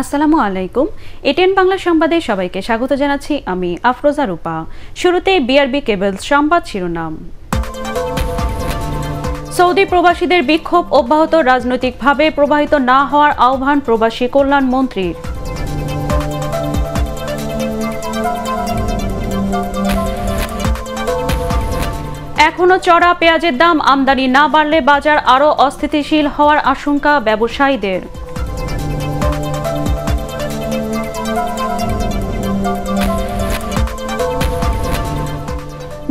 আসসালামু আলাইকুম। এটেন বাংলা সংবাদে সবাইকে স্বাগত জানাচ্ছি আমি আফরোজা রূপা। শুরুতে বিআরবি কেবলস সংবাদ শিরোনাম। সৌদি প্রবাসীদের বিক্ষোভ অব্যাহত রাজনৈতিকভাবে প্রবাহিত না হওয়ার আহ্বান প্রবাসী কল্যাণ মন্ত্রীর। এখনও চড়া পেঁয়াজের দাম আমদানি না বাড়লে বাজার আরও অস্থিতিশীল হওয়ার আশঙ্কা ব্যবসায়ীদের।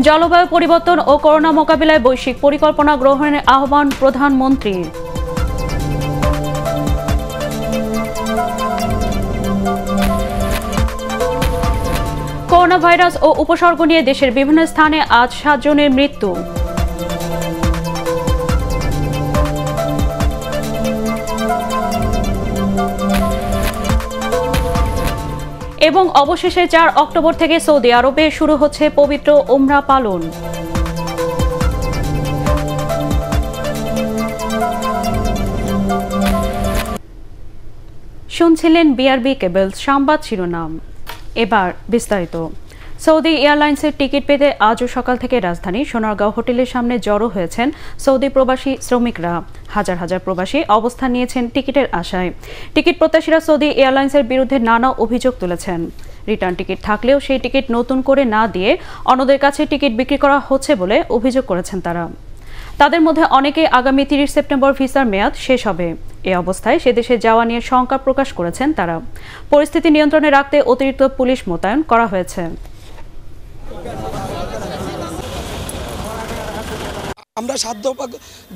জলবায়ু পরিবর্তন ও করোনা মোকাবিলায় বৈশ্বিক পরিকল্পনা গ্রহণের আহ্বান প্রধানমন্ত্রী। করোনা ভাইরাস ও উপসর্গ নিয়ে দেশের বিভিন্ন স্থানে আজ সাতজনের মৃত্যু। এবং অবশেষে চার অক্টোবর থেকে সৌদি আরবে শুরু হচ্ছে পবিত্র ওমরা পালন। শুনছিলেন বিআরবি কেবল সংবাদ শিরোনাম। এবার বিস্তারিত। সৌদি এয়ারলাইন্সের টিকিট পেতে আজও সকাল থেকে রাজধানী সোনারগাঁও হোটেলের সামনে জড়ো হয়েছেন সৌদি প্রবাসী শ্রমিকরা। হাজার হাজার প্রবাসী অবস্থান নিয়েছেন টিকিটের আশায়। টিকিট প্রত্যাশীরা সৌদি এয়ারলাইন্সের বিরুদ্ধে নানা অভিযোগ তুলেছেন। রিটার্ন টিকিট থাকলেও সেই টিকিট নতুন করে না দিয়ে অন্যদের কাছে টিকিট বিক্রি করা হচ্ছে বলে অভিযোগ করেছেন তারা। তাদের মধ্যে অনেকে আগামী তিরিশ সেপ্টেম্বর ভিসার মেয়াদ শেষ হবে। এ অবস্থায় সে দেশে যাওয়া নিয়ে শঙ্কা প্রকাশ করেছেন তারা। পরিস্থিতি নিয়ন্ত্রণে রাখতে অতিরিক্ত পুলিশ মোতায়েন করা হয়েছে। আমরা সাধ্য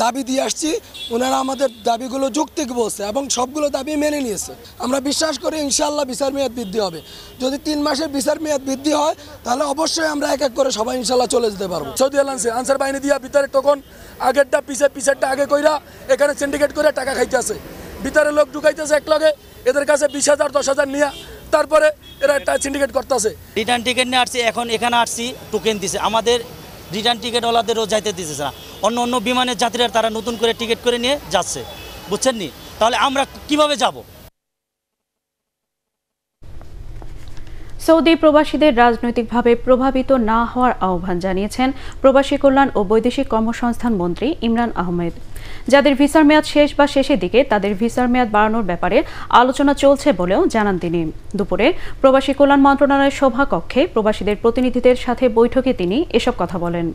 দাবি দিয়ে আসছি, ওনারা আমাদের দাবিগুলো যৌক্তিক বলছে এবং সবগুলো দাবি মেনে নিয়েছে। আমরা বিশ্বাস করি ইনশাল্লাহ বিচার মেয়াদ বৃদ্ধি হবে। যদি তিন মাসের বিচার মেয়াদ বৃদ্ধি হয়, তাহলে অবশ্যই আমরা এক এক করে সবাই ইনশাল্লাহ চলে যেতে পারব। সৌদি আলান্সে আনসার বাহিনী দিয়া ভিতরে তখন আগেরটা পিছে পিছেরটা আগে কইরা এখানে সিন্ডিকেট করে টাকা খাইতেছে ভিতরে লোক ঢুকাইতেছে এক লগে এদের কাছে বিশ হাজার, দশ হাজার নিয়ে তারপরে এরা একটা সিন্ডিকেট করতেছে। রিটার্ন টিকিট নিয়ে আসছি, এখন এখানে আসছি টোকেন দিছে। আমাদের রিটার্ন টিকিটওয়ালাদেরও যাইতে দিতেছে না। অন্য অন্য বিমানের যাত্রীরা তারা নতুন করে টিকিট করে নিয়ে যাচ্ছে। বুঝছেন নি? তাহলে আমরা কীভাবে যাব? সৌদি প্রবাসীদের রাজনৈতিকভাবে প্রভাবিত না হওয়ার আহ্বান জানিয়েছেন প্রবাসী কল্যাণ ও বৈদেশিক কর্মসংস্থান মন্ত্রী ইমরান আহমেদ। যাদের ভিসার মেয়াদ শেষ বা শেষের দিকে তাদের ভিসার মেয়াদ বাড়ানোর ব্যাপারে আলোচনা চলছে বলেও জানান তিনি। দুপুরে প্রবাসী কল্যাণ মন্ত্রণালয়ের সভাকক্ষে প্রবাসীদের প্রতিনিধিদের সাথে বৈঠকে তিনি এসব কথা বলেন।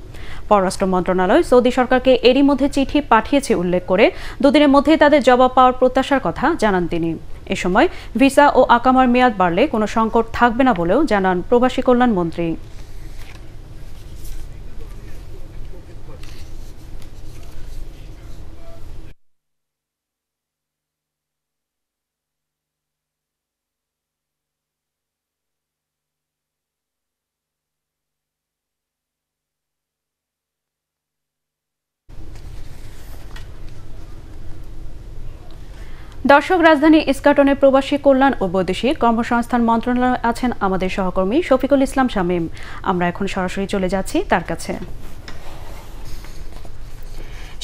পররাষ্ট্র মন্ত্রণালয় সৌদি সরকারকে এরই মধ্যে চিঠি পাঠিয়েছে উল্লেখ করে দুদিনের মধ্যে তাদের জবাব পাওয়ার প্রত্যাশার কথা জানান তিনি। এ সময় ভিসা ও আকামার মেয়াদ বাড়লে কোনো সংকট থাকবে না বলেও জানান প্রবাসী কল্যাণ মন্ত্রী। দর্শক রাজধানী ইস্কাটনে প্রবাসী কল্যাণ ও বৈদেশিক কর্মসংস্থান মন্ত্রণালয়ে আছেন আমাদের সহকর্মী শফিকুল ইসলাম শামীম। আমরা এখন সরাসরি চলে যাচ্ছি তার কাছে।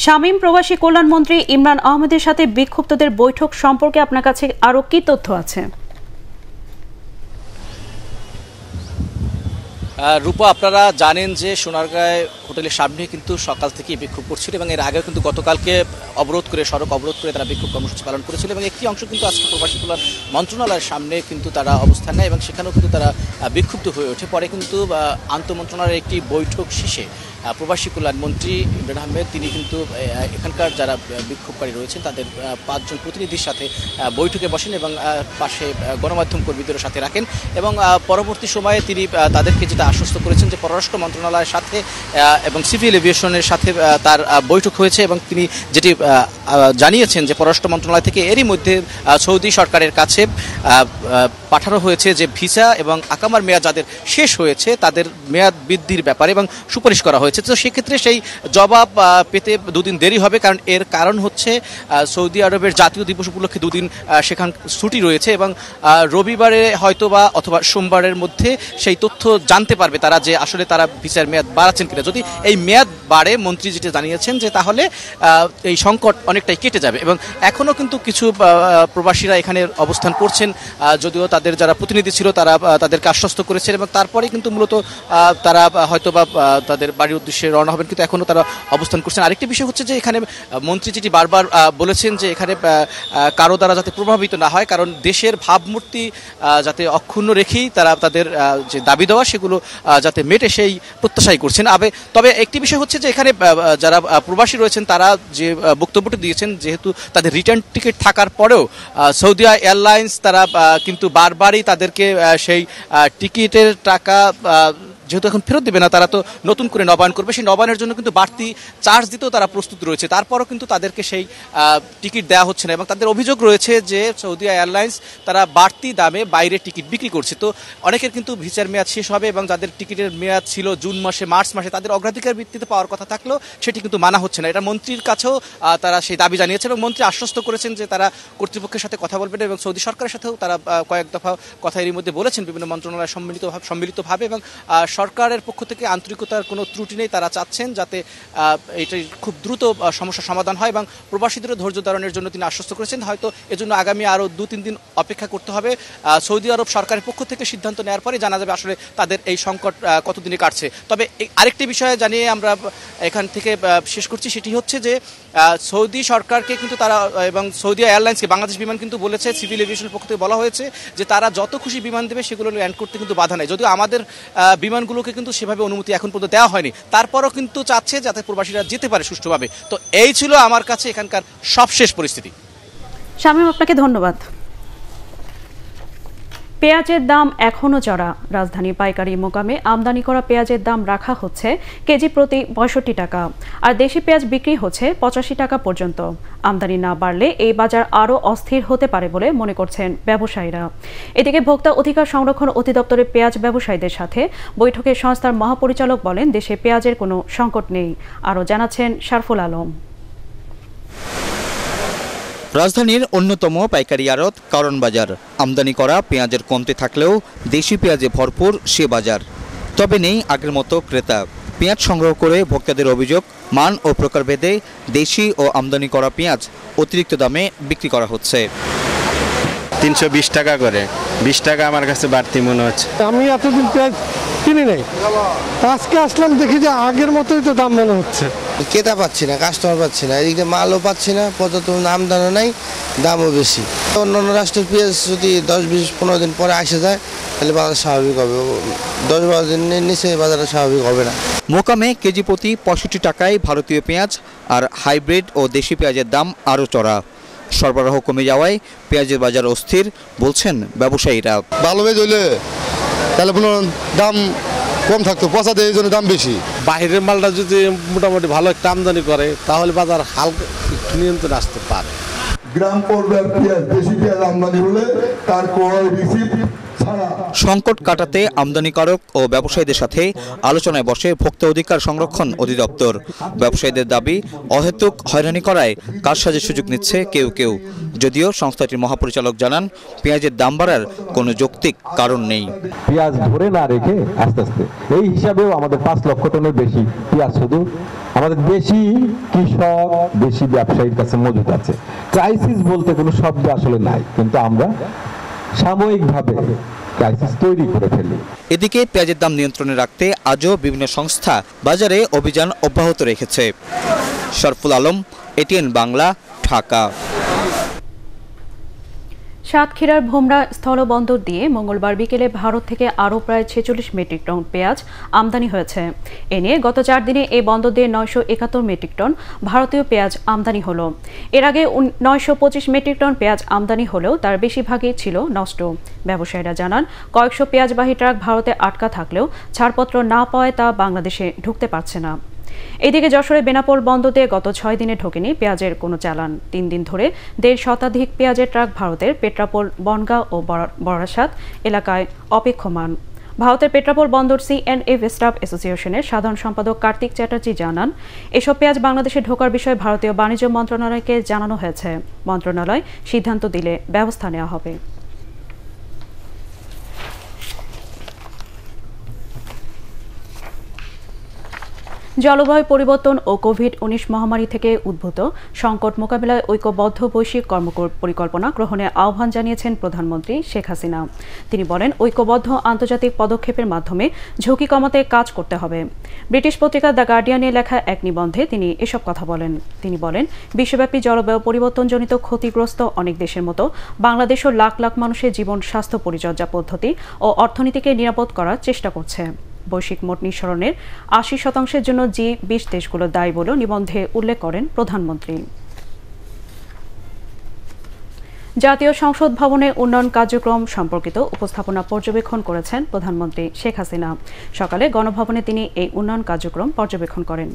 শামীম, প্রবাসী কল্যাণ মন্ত্রী ইমরান আহমেদের সাথে বিক্ষুব্ধদের বৈঠক সম্পর্কে আপনার কাছে আরও কি তথ্য আছে? রূপা, আপনারা জানেন যে সোনারগাঁয় হোটেলের সামনে কিন্তু সকাল থেকেই বিক্ষোভ করছিল এবং এর আগেও কিন্তু গতকালকে অবরোধ করে, সড়ক অবরোধ করে তারা বিক্ষোভ কর্মসূচি পালন করেছিল এবং একটি অংশ কিন্তু আজকে প্রবাসী কল্যাণ মন্ত্রণালয়ের সামনে কিন্তু তারা অবস্থান নেয় এবং সেখানেও কিন্তু তারা বিক্ষুব্ধ হয়ে ওঠে। পরে কিন্তু আন্তঃ মন্ত্রণালয়ের একটি বৈঠক শেষে প্রবাসী কল্যাণ মন্ত্রী ইমরান আহমেদ, তিনি কিন্তু এখানকার যারা বিক্ষোভকারী রয়েছেন তাদের পাঁচজন প্রতিনিধির সাথে বৈঠকে বসেন এবং পাশে গণমাধ্যম কর্মীদের সাথে রাখেন এবং পরবর্তী সময়ে তিনি তাদেরকে যেটা আশ্বস্ত করেছেন যে পররাষ্ট্র মন্ত্রণালয়ের সাথে এবং সিভিল এভিয়েশনের সাথে তার বৈঠক হয়েছে এবং তিনি যেটি জানিয়েছেন যে পররাষ্ট্র মন্ত্রণালয় থেকে এরই মধ্যে সৌদি সরকারের কাছে পাঠানো হয়েছে যে ভিসা এবং আকামার মেয়াদ যাদের শেষ হয়েছে, তাদের মেয়াদ বৃদ্ধির ব্যাপারে এবং সুপারিশ করা হয়েছে। তো সেক্ষেত্রে সেই জবাব পেতে দুদিন দেরি হবে কারণ এর কারণ হচ্ছে সৌদি আরবের জাতীয় দিবস উপলক্ষে দুদিন সেখান ছুটি রয়েছে এবং রবিবারে হয়তো বা অথবা সোমবারের মধ্যে সেই তথ্য জানতে পারবে তারা যে আসলে তারা ভিসার মেয়াদ বাড়াচ্ছেন কিনা। যদি এই মেয়াদ বাড়ে, মন্ত্রী যেটা জানিয়েছেন যে তাহলে এই সংকট অনেকটাই কেটে যাবে এবং এখনও কিন্তু কিছু প্রবাসীরা এখানে অবস্থান করছেন যদিও তাদের যারা প্রতিনিধি ছিল তারা তাদেরকে আশ্বস্ত করেছেন এবং তারপরে কিন্তু মূলত তারা হয়তো বা তাদের বাড়ির উদ্দেশ্যে রওনা হবেন, কিন্তু এখনও তারা অবস্থান করছেন। আরেকটি বিষয় হচ্ছে যে এখানে মন্ত্রী যেটি বারবার বলেছেন যে এখানে কারও দ্বারা যাতে প্রভাবিত না হয়, কারণ দেশের ভাবমূর্তি যাতে অক্ষুণ্ণ রেখেই তারা তাদের যে দাবি দেওয়া, সেগুলো যাতে মেটে সেই প্রত্যাশাই করছেন। আবে, তবে একটি বিষয় হচ্ছে যে এখানে যারা প্রবাসী রয়েছেন, তারা যে বক্তব্যটি দিয়েছেন, যেহেতু তাদের রিটার্ন টিকিট থাকার পরেও সৌদিয়া এয়ারলাইন্স, তারা কিন্তু কিন্তু বারবারই তাদেরকে সেই টিকিটের টাকা যেহেতু এখন ফেরত দেবে না, তারা তো নতুন করে নবায়ন করবে। সেই নবায়নের জন্য কিন্তু বাড়তি চার্জ দিতেও তারা প্রস্তুত রয়েছে। তারপরও কিন্তু তাদেরকে সেই টিকিট দেওয়া হচ্ছে না এবং তাদের অভিযোগ রয়েছে যে সৌদি এয়ারলাইন্স তারা বাড়তি দামে বাইরে টিকিট বিক্রি করছে। তো অনেকের কিন্তু ভিসার মেয়াদ শেষ হবে এবং যাদের টিকিটের মেয়াদ ছিল জুন মাসে, মার্চ মাসে, তাদের অগ্রাধিকার ভিত্তিতে পাওয়ার কথা থাকলেও সেটি কিন্তু মানা হচ্ছে না। এটা মন্ত্রীর কাছেও তারা সেই দাবি জানিয়েছে এবং মন্ত্রী আশ্বস্ত করেছেন যে তারা কর্তৃপক্ষের সাথে কথা বলবেন এবং সৌদি সরকারের সাথেও তারা কয়েক দফা কথা এরই মধ্যে বলেছেন বিভিন্ন মন্ত্রণালয় সম্মিলিত সম্মিলিতভাবে এবং সরকারের পক্ষ থেকে আন্তরিকতার কোনো ত্রুটি নেই, তারা চাচ্ছেন যাতে এটি খুব দ্রুত সমস্যা সমাধান হয় এবং প্রবাসীদেরও ধৈর্য ধারণের জন্য তিনি আশ্বস্ত করেছেন। হয়তো এজন্য আগামী আরও দু, তিন দিন অপেক্ষা করতে হবে। সৌদি আরব সরকারের পক্ষ থেকে সিদ্ধান্ত নেওয়ার পরে জানা যাবে আসলে তাদের এই সংকট কতদিনে কাটছে। তবে আরেকটি বিষয়ে জানিয়ে আমরা এখান থেকে শেষ করছি। সেটি হচ্ছে যে সৌদি সরকারকে কিন্তু তারা এবং সৌদি এয়ারলাইন্সকে, বাংলাদেশ বিমান কিন্তু বলেছে, সিভিল এভিয়েশনের পক্ষ থেকে বলা হয়েছে যে তারা যত খুশি বিমান দেবে, সেগুলো ল্যান্ড করতে কিন্তু বাধা নেই। যদিও আমাদের বিমানগুলোকে কিন্তু সেভাবে অনুমতি এখন পর্যন্ত দেওয়া হয়নি। তারপরও কিন্তু চাচ্ছে যাতে প্রবাসীরা যেতে পারে সুষ্ঠুভাবে। তো এই ছিল আমার কাছে এখানকার সবশেষ পরিস্থিতি। শামীম, আপনাকে ধন্যবাদ। পেঁয়াজের দাম এখনও চড়া। রাজধানীর পাইকারি মোকামে আমদানি করা পেঁয়াজের দাম রাখা হচ্ছে কেজি প্রতি পঁয়ষট্টি টাকা। আর দেশি পেঁয়াজ বিক্রি হচ্ছে পঁচাশি টাকা পর্যন্ত। আমদানি না বাড়লে এই বাজার আরও অস্থির হতে পারে বলে মনে করছেন ব্যবসায়ীরা। এদিকে ভোক্তা অধিকার সংরক্ষণ অধিদপ্তরের পেঁয়াজ ব্যবসায়ীদের সাথে বৈঠকে সংস্থার মহাপরিচালক বলেন, দেশে পেঁয়াজের কোনো সংকট নেই। আরও জানাচ্ছেন শারফুল আলম। রাজধানীর অন্যতম পাইকারি আড়ত কারণ বাজার। আমদানি করা পেঁয়াজের কমতে থাকলেও দেশি পেঁয়াজে ভরপুর সে বাজার। তবে নেই আগের মতো ক্রেতা। পেঁয়াজ সংগ্রহ করে ভোক্তাদের অভিযোগ মান ও প্রকারভেদে দেশি ও আমদানি করা পেঁয়াজ অতিরিক্ত দামে বিক্রি করা হচ্ছে। তিনশো বিশ টাকা করে। বিশ টাকা আমার কাছে বাড়তি মনে হচ্ছে। আমি এতদিন পেঁয়াজ কিনি নাই। আজকে আসলাম দেখি যে আগের মতোই তো দাম মনে হচ্ছে। ক্রেতা পাচ্ছি না কাস্টমার পাচ্ছি না এদিকে মালও পাচ্ছি না পর্যাপ্ত আমদানও নাই দামও বেশি। অন্যান্য রাষ্ট্রের পেঁয়াজ যদি দশ বিশ পনেরো দিন পরে আসে যায় তাহলে বাজার স্বাভাবিক হবে। দশ বারো দিনের নিচে বাজার স্বাভাবিক হবে না। মোকামে কেজি প্রতি পঁয়ষট্টি টাকায় ভারতীয় পেঁয়াজ আর হাইব্রিড ও দেশি পেঁয়াজের দাম আরও চড়া। সরবরাহ কমে যাওয়ায় পেঁয়াজের বাজার অস্থির বলছেন ব্যবসায়ীরা। ভালো হইলে তাহলে দাম কম থাকতো পচা দিয়ে এই জন্য দাম বেশি। বাহিরের মালটা যদি মোটামুটি ভালো একটা আমদানি করে তাহলে বাজার হালকা একটু নিয়ন্ত্রণে আসতে পারে। গ্রাম পর্যায়ে পেঁয়াজ দেশি পেঁয়াজ আমদানি হলে তার ক্রয় রিসিপ্ট সংকট কাটাতে আমদানিকারক ও ব্যবসায়ীদের সাথে আলোচনায় বসে ভোক্তা অধিকার সংরক্ষণ অধিদপ্তর। ব্যবসায়ীদের দাবি, অহেতুক হয়রানি করায় কারসাজের সুযোগ নিচ্ছে কেউ কেউ। যদিও সংস্থাটির মহাপরিচালক জানান, পেঁয়াজের দাম বাড়ার কোনো যৌক্তিক কারণ নেই। পেঁয়াজ ধরে না রেখে আস্তে আস্তে। এই হিসাবেও আমাদের পাঁচ লক্ষ টনের বেশি পেঁয়াজ শুধু আমাদের দেশি কৃষক, দেশি ব্যবসায়ীর কাছে মজুদ আছে। ক্রাইসিস বলতে কোনো শব্দ আসলে নাই, কিন্তু আমরা সাময়িকভাবে ক্রাইসিস তৈরি করে ফেলে। এদিকে পেঁয়াজের দাম নিয়ন্ত্রণে রাখতে আজও বিভিন্ন সংস্থা বাজারে অভিযান অব্যাহত রেখেছে। শরফুল আলম, এটিএন বাংলা, ঢাকা। সাতক্ষীরার ভোমরা স্থলবন্দর দিয়ে মঙ্গলবার বিকেলে ভারত থেকে আরও প্রায় ছেচল্লিশ মেট্রিক টন পেঁয়াজ আমদানি হয়েছে। এ নিয়ে গত চার দিনে এই বন্দর দিয়ে নয়শো একাত্তর মেট্রিক টন ভারতীয় পেঁয়াজ আমদানি হলো। এর আগে নয়শো পঁচিশ মেট্রিক টন পেঁয়াজ আমদানি হলেও তার বেশিরভাগই ছিল নষ্ট। ব্যবসায়ীরা জানান, কয়েকশো পেঁয়াজবাহী ট্রাক ভারতে আটকা থাকলেও ছাড়পত্র না পাওয়ায় তা বাংলাদেশে ঢুকতে পারছে না। এদিকে যশোরে বেনাপোল বন্দর দিয়ে গত ছয় দিনে ঢোকেনি পেঁয়াজের কোনো চালান। তিন দিন ধরে দেড় শতাধিক পেঁয়াজের ট্রাক ভারতের পেট্রাপোল, বনগাঁ ও বরাসাত এলাকায় অপেক্ষমান। ভারতের পেট্রাপোল বন্দর সিএনএফ স্টাফ অ্যাসোসিয়েশনের সাধারণ সম্পাদক কার্তিক চ্যাটার্জি জানান, এসব পেঁয়াজ বাংলাদেশে ঢোকার বিষয়ে ভারতীয় বাণিজ্য মন্ত্রণালয়কে জানানো হয়েছে। মন্ত্রণালয় সিদ্ধান্ত দিলে ব্যবস্থা নেওয়া হবে। জলবায়ু পরিবর্তন ও কোভিড উনিশ মহামারী থেকে উদ্ভূত সংকট মোকাবিলায় ঐক্যবদ্ধ বৈশ্বিক কর্ম পরিকল্পনা গ্রহণের আহ্বান জানিয়েছেন প্রধানমন্ত্রী শেখ হাসিনা। তিনি বলেন, ঐক্যবদ্ধ আন্তর্জাতিক পদক্ষেপের মাধ্যমে ঝুঁকি কমাতে কাজ করতে হবে। ব্রিটিশ পত্রিকা দ্য গার্ডিয়ানে লেখা এক নিবন্ধে তিনি এসব কথা বলেন। তিনি বলেন, বিশ্বব্যাপী জলবায়ু পরিবর্তনজনিত ক্ষতিগ্রস্ত অনেক দেশের মতো বাংলাদেশও লাখ লাখ মানুষের জীবন স্বাস্থ্য পরিচর্যা পদ্ধতি ও অর্থনীতিকে নিরাপদ করার চেষ্টা করছে। বৈশ্বিক মোট নিঃসরণের আশি শতাংশের জন্য জি বিশ দেশগুলো দায়ী বলেও নিবন্ধে উল্লেখ করেন প্রধানমন্ত্রী। জাতীয় সংসদ ভবনে উন্নয়ন কার্যক্রম সম্পর্কিত উপস্থাপনা পর্যবেক্ষণ করেছেন প্রধানমন্ত্রী শেখ হাসিনা। সকালে গণভবনে তিনি এই উন্নয়ন কার্যক্রম পর্যবেক্ষণ করেন।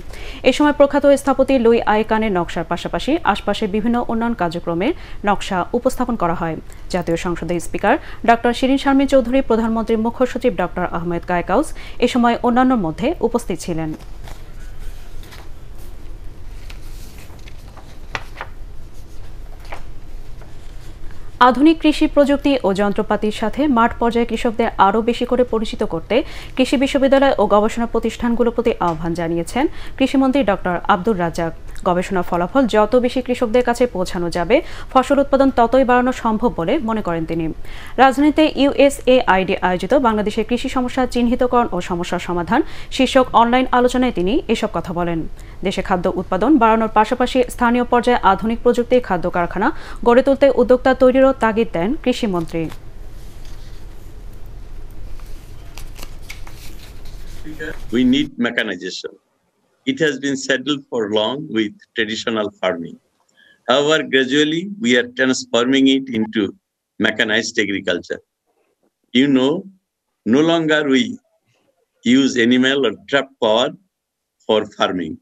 এ সময় প্রখ্যাত স্থপতি লুই আইকানের নকশার পাশাপাশি আশপাশের বিভিন্ন উন্নয়ন কার্যক্রমের নকশা উপস্থাপন করা হয়। জাতীয় সংসদের স্পিকার ডক্টর শিরিন শারমিন চৌধুরী প্রধানমন্ত্রীর মুখ্য সচিব ডক্টর আহমেদ কায়কাউস এ সময় অন্যান্যর মধ্যে উপস্থিত ছিলেন। আধুনিক কৃষি প্রযুক্তি ও যন্ত্রপাতির সাথে মাঠ পর্যায়ে কৃষকদের আরও বেশি করে পরিচিত করতে কৃষি বিশ্ববিদ্যালয় ও গবেষণা প্রতিষ্ঠানগুলোর প্রতি আহ্বান জানিয়েছেন কৃষিমন্ত্রী ডক্টর আব্দুর রাজ্জাক। গবেষণা ফলাফল যত বেশি কৃষকদের কাছে পৌঁছানো যাবে, ফসল উৎপাদন ততই বাড়ানো সম্ভব বলে মনে করেন তিনি। রাজধানীতে ইউএসএ আইডি আয়োজিত বাংলাদেশের কৃষি সমস্যা চিহ্নিতকরণ ও সমস্যার সমাধান শীর্ষক অনলাইন আলোচনায় তিনি এসব কথা বলেন। দেশে খাদ্য উৎপাদন বাড়ানোর পাশাপাশি স্থানীয় পর্যায়ে আধুনিক প্রযুক্তির খাদ্য কারখানা গড়ে তুলতে উদ্যোক্তা তৈরিরও তাগিদ দেন কৃষিমন্ত্রী We need mechanization. It has been settled for long with traditional farming. However, gradually we are transforming it into mechanized agriculture. You know, no longer we use animal or trap power for farming.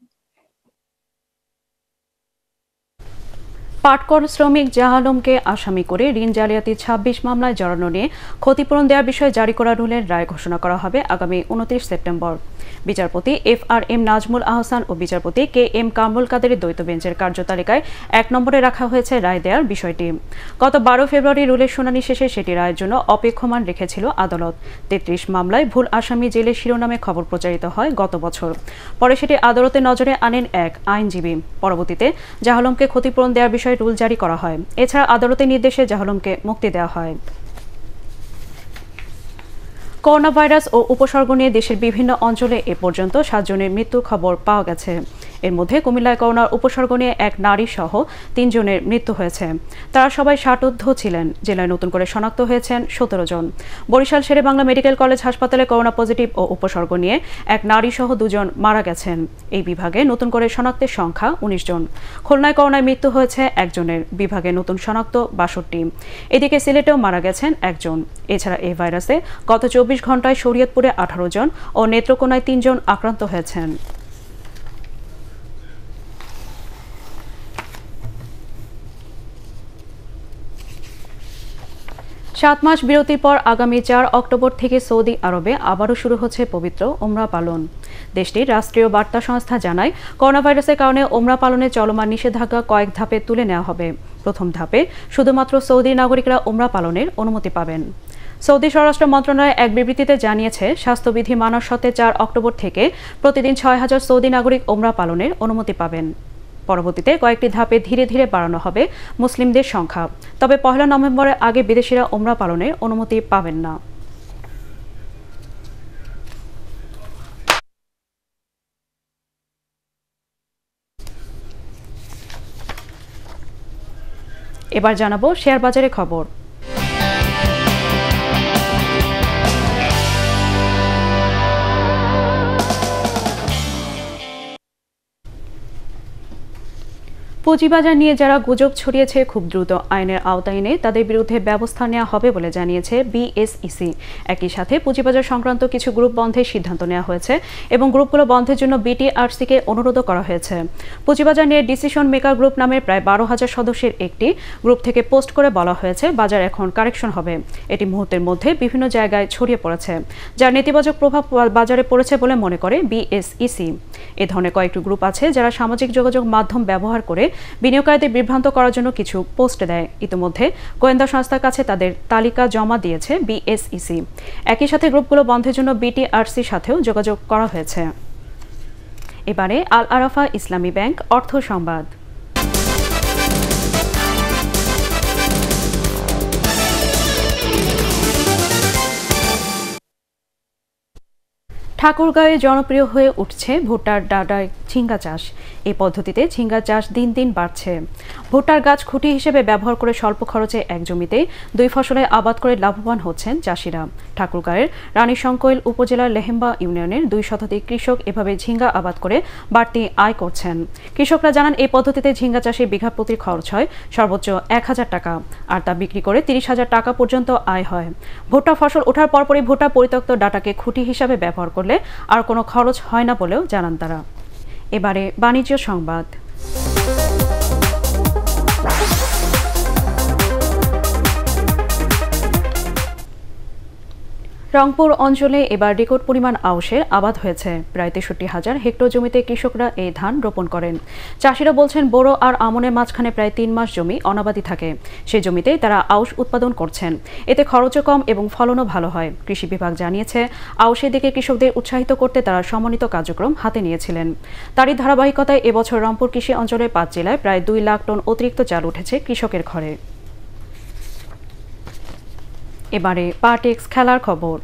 Patkar শ্রমিক জাহালমকে আসামি করে ঋণ জালিয়াতি ছাব্বিশ মামলায় জড়ানো নিয়ে ক্ষতিপূরণ দেওয়ার বিষয়ে জারি করা রুলের রায় ঘোষণা করা হবে আগামী উনত্রিশ সেপ্টেম্বর। বিচারপতি F R M Nazmul Ahsan ও বিচারপতি কে এম কামরুল কাদেরের দ্বৈত বেঞ্চের কার্যতালিকায় এক নম্বরে রাখা হয়েছে রায় দেওয়ার বিষয়টি। গত বারো ফেব্রুয়ারি রুলের শুনানি শেষে সেটি রায়ের জন্য অপেক্ষমান রেখেছিল আদালত। তেত্রিশ মামলায় ভুল আসামি জেলে শিরোনামে খবর প্রচারিত হয় গত বছর। পরে সেটি আদালতের নজরে আনেন এক আইনজীবী। পরবর্তীতে জাহালমকে ক্ষতিপূরণ দেওয়ার বিষয়ে রুল জারি করা হয়। এছাড়া আদালতের নির্দেশে জাহালমকে মুক্তি দেওয়া হয়। করোনা ভাইরাস ও উপসর্গ নিয়ে দেশের বিভিন্ন অঞ্চলে এ পর্যন্ত সাতজনের মৃত্যুর খবর পাওয়া গেছে। এর মধ্যে কুমিল্লায় করোনার উপসর্গ নিয়ে এক নারী সহ তিনজনের মৃত্যু হয়েছে। তারা সবাই ষাটোর্ধ ছিলেন। জেলায় নতুন করে শনাক্ত হয়েছেন সতেরো জন। বরিশাল শেরে বাংলা মেডিকেল কলেজ হাসপাতালে করোনা পজিটিভ ও উপসর্গ নিয়ে এক নারী সহ দুজন মারা গেছেন। এই বিভাগে নতুন করে শনাক্তের সংখ্যা উনিশ জন। খুলনায় করোনায় মৃত্যু হয়েছে একজনের। বিভাগে নতুন শনাক্ত বাষট্টি। এদিকে সিলেটেও মারা গেছেন একজন। এছাড়া এই ভাইরাসে গত চব্বিশ ঘন্টায় শরীয়তপুরে আঠারো জন ও নেত্রকোনায় তিনজন আক্রান্ত হয়েছেন। সাত মাস বিরতির পর আগামী চার অক্টোবর থেকে সৌদি আরবে আবারও শুরু হচ্ছে পবিত্র ওমরা পালন। দেশটির রাষ্ট্রীয় বার্তা সংস্থা জানায় করোনা ভাইরাসের কারণে ওমরা পালনে চলমান নিষেধাজ্ঞা কয়েক ধাপে তুলে নেওয়া হবে। প্রথম ধাপে শুধুমাত্র সৌদি নাগরিকরা ওমরা পালনের অনুমতি পাবেন। সৌদি স্বরাষ্ট্র মন্ত্রণালয় এক বিবৃতিতে জানিয়েছে, স্বাস্থ্যবিধি মানার সত্ত্বে চার অক্টোবর থেকে প্রতিদিন ছয় হাজার সৌদি নাগরিক ওমরা পালনের অনুমতি পাবেন। পরবর্তীতে কয়েকটি ধাপে ধীরে ধীরে বাড়ানো হবে মুসলিমদের সংখ্যা। তবে পহেলা নভেম্বরের আগে বিদেশিরা ওমরা পালনের অনুমতি পাবেন না। এবার জানাব শেয়ার বাজারে খবর। পুঁজিবাজার নিয়ে যারা গুজব ছড়িয়েছে খুব দ্রুত। আইনের আওতায় এনে তাদের বিরুদ্ধে ব্যবস্থা নেওয়া হবে বলে জানিয়েছে বিএসইসি একই সাথে পুঁজিবাজার সংক্রান্ত কিছু গ্রুপ বন্ধের সিদ্ধান্ত নেওয়া হয়েছে এবং গ্রুপগুলো বন্ধের জন্য বিটিআরসিকে অনুরোধও করা হয়েছে। পুঁজিবাজার নিয়ে ডিসিশন মেকার গ্রুপ নামে প্রায় বারো হাজার সদস্যের একটি গ্রুপ থেকে পোস্ট করে বলা হয়েছে, বাজার এখন কারেকশন হবে। এটি মুহূর্তের মধ্যে বিভিন্ন জায়গায় ছড়িয়ে পড়েছে, যার নেতিবাচক প্রভাব বাজারে পড়েছে বলে মনে করে বিএসইসি এ ধরনের কয়েকটি গ্রুপ আছে যারা সামাজিক যোগাযোগ মাধ্যম ব্যবহার করে বিনিয়োগকারীদের বিভ্রান্ত করার জন্য কিছু পোস্ট দেয়। ইতিমধ্যে গোয়েন্দা সংস্থার কাছে তাদের তালিকা জমা দিয়েছে বিএসইসি। একই সাথে গ্রুপগুলো বন্ধের জন্য বিটিআরসির সাথেও যোগাযোগ করা হয়েছে। এবারে আল আরাফা ইসলামী ব্যাংক অর্থ সংবাদ। ঠাকুরগাঁয়ে জনপ্রিয় হয়ে উঠছে ভুট্টার ডাডায় ঝিঙ্গা চাষ। এই পদ্ধতিতে ঝিঙ্গা চাষ দিন দিন বাড়ছে। ভুট্টার গাছ খুঁটি হিসেবে ব্যবহার করে স্বল্প খরচে এক জমিতে দুই ফসলে আবাদ করে লাভবান হচ্ছেন চাষিরা। ঠাকুরগাঁয়ের রানীশঙ্কৈল উপজেলার লেহেম্বা ইউনিয়নের দুই শতাধিক কৃষক এভাবে ঝিঙ্গা আবাদ করে বাড়তি আয় করছেন। কৃষকরা জানান, এই পদ্ধতিতে ঝিঙ্গা চাষে বিঘা প্রতি খরচ হয় সর্বোচ্চ এক হাজার টাকা, আর তা বিক্রি করে তিরিশ হাজার টাকা পর্যন্ত আয় হয়। ভুট্টা ফসল ওঠার পরপরই ভুট্টা পরিত্যক্ত ডাটাকে খুঁটি হিসাবে ব্যবহার করলে আর কোনো খরচ হয় না বলেও জানান তারা। এবারে বাণিজ্য সংবাদ। রংপুর অঞ্চলে এবার রেকর্ড পরিমাণ আউশের আবাদ হয়েছে। প্রায় তেষট্টি হাজার হেক্টর জমিতে কৃষকরা এই ধান রোপণ করেন। চাষিরা বলছেন বোরো আর আমনের মাঝখানে প্রায় তিন মাস জমি অনাবাদি থাকে। সেই জমিতে তারা আউশ উৎপাদন করছেন। এতে খরচও কম এবং ফলনও ভালো হয়। কৃষি বিভাগ জানিয়েছে আউশের দিকে কৃষকদের উৎসাহিত করতে তারা সমন্বিত কার্যক্রম হাতে নিয়েছিলেন। তারই ধারাবাহিকতায় এবছর রংপুর কৃষি অঞ্চলের পাঁচ জেলায় প্রায় দুই লাখ টন অতিরিক্ত চাল উঠেছে কৃষকের ঘরে। এবারে পার্টেক্স খেলার খবর।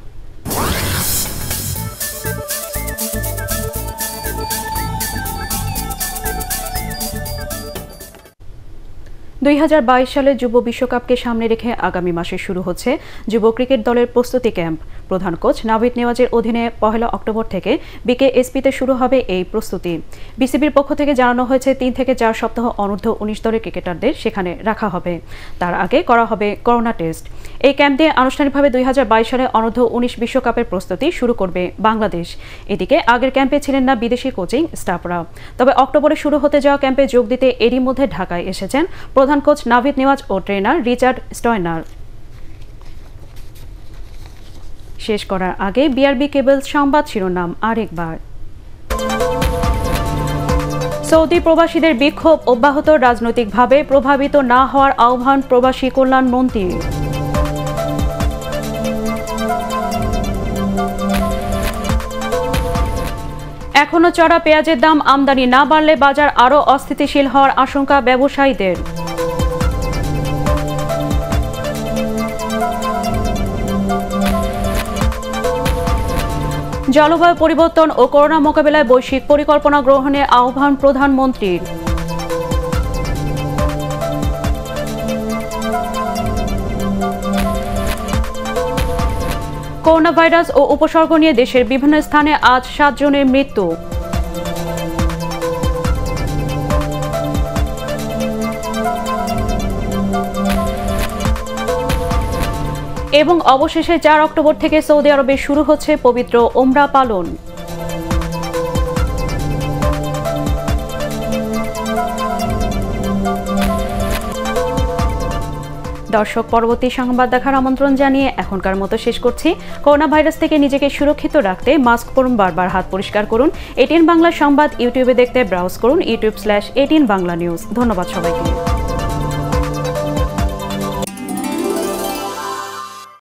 দুই হাজার বাইশ সালে যুব বিশ্বকাপকে সামনে রেখে আগামী মাসে শুরু হচ্ছে যুব ক্রিকেট দলের প্রস্তুতি ক্যাম্প। প্রধান কোচ নাভিদ নেওয়াজের অধীনে পহেলা অক্টোবর থেকে বিকেএসপিতে শুরু হবে এই প্রস্তুতি। বিসিবির পক্ষ থেকে জানানো হয়েছে, তিন থেকে চার সপ্তাহ অনূর্ধ্ব উনিশ দলের ক্রিকেটারদের সেখানে রাখা হবে। তার আগে করা হবে করোনা টেস্ট। এই ক্যাম্প দিয়ে আনুষ্ঠানিকভাবে দুই হাজার বাইশ সালে অনূর্ধ্ব উনিশ বিশ্বকাপের প্রস্তুতি শুরু করবে বাংলাদেশ। এদিকে আগের ক্যাম্পে ছিলেন না বিদেশি কোচিং স্টাফরা। তবে অক্টোবরে শুরু হতে যাওয়া ক্যাম্পে যোগ দিতে এরই মধ্যে ঢাকায় এসেছেন প্রধান কোচ নাভিদ নেওয়াজ ও ট্রেনার রিচার্ড স্টয়নার। শেষ করার আগে বিআরবি কেবলস সংবাদ শিরোনাম আরেকবার। সৌদি প্রবাসীদের বিক্ষোভ অব্যাহত রাজনৈতিকভাবে প্রভাবিত না হওয়ার আহ্বান প্রবাসী কল্যাণ মন্ত্রী এখনও চড়া পেঁয়াজের দাম আমদানি না বাড়লে বাজার আরও অস্থিতিশীল হওয়ার আশঙ্কা ব্যবসায়ীদের। জলবায়ু পরিবর্তন ও করোনা মোকাবেলায় বৈশ্বিক পরিকল্পনা গ্রহণে আহ্বান প্রধানমন্ত্রীর। করোনা ভাইরাস ও উপসর্গ নিয়ে দেশের বিভিন্ন স্থানে আজ সাতজনের মৃত্যু। এবং অবশেষে চার অক্টোবর থেকে সৌদি আরবে শুরু হচ্ছে পবিত্র ওমরা পালন। দর্শক, পরবর্তী সংবাদ দেখার আমন্ত্রণ জানিয়ে এখনকার মতো শেষ করছি। করোনা ভাইরাস থেকে নিজেকে সুরক্ষিত রাখতে মাস্ক পরুন বারবার, হাত পরিষ্কার করুন। এটিএন বাংলা সংবাদ ইউটিউবে দেখতে ব্রাউজ করুন, YouTube slash ATN Bangla news. ধন্যবাদ সবাইকে।